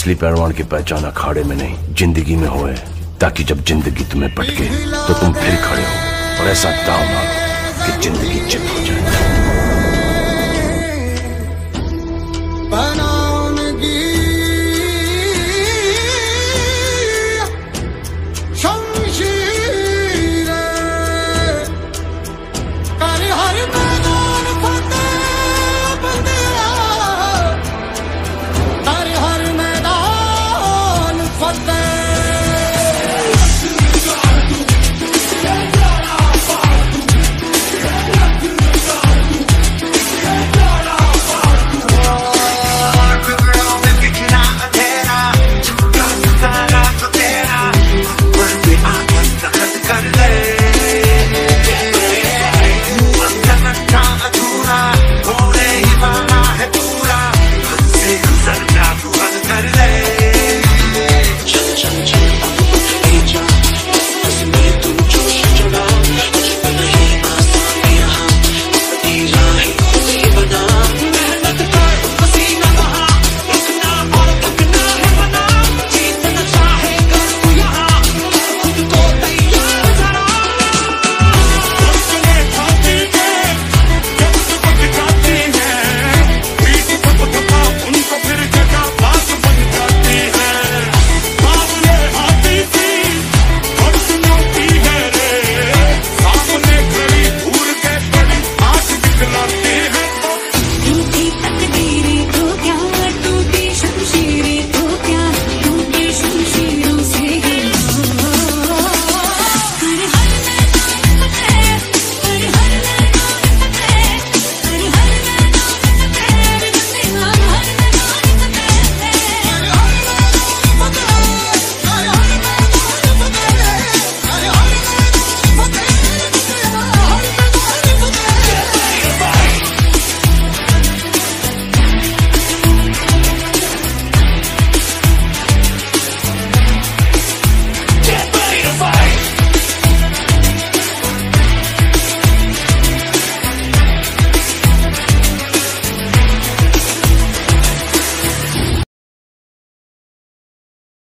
असली पहलवान की पहचान अखाड़े में नहीं, ज़िंदगी में होए ताकि जब ज़िंदगी तुम्हें पटके तो तुम फिर खड़े हो। और ऐसा दाव मारो कि ज़िंदगी चिप हो जाए। change.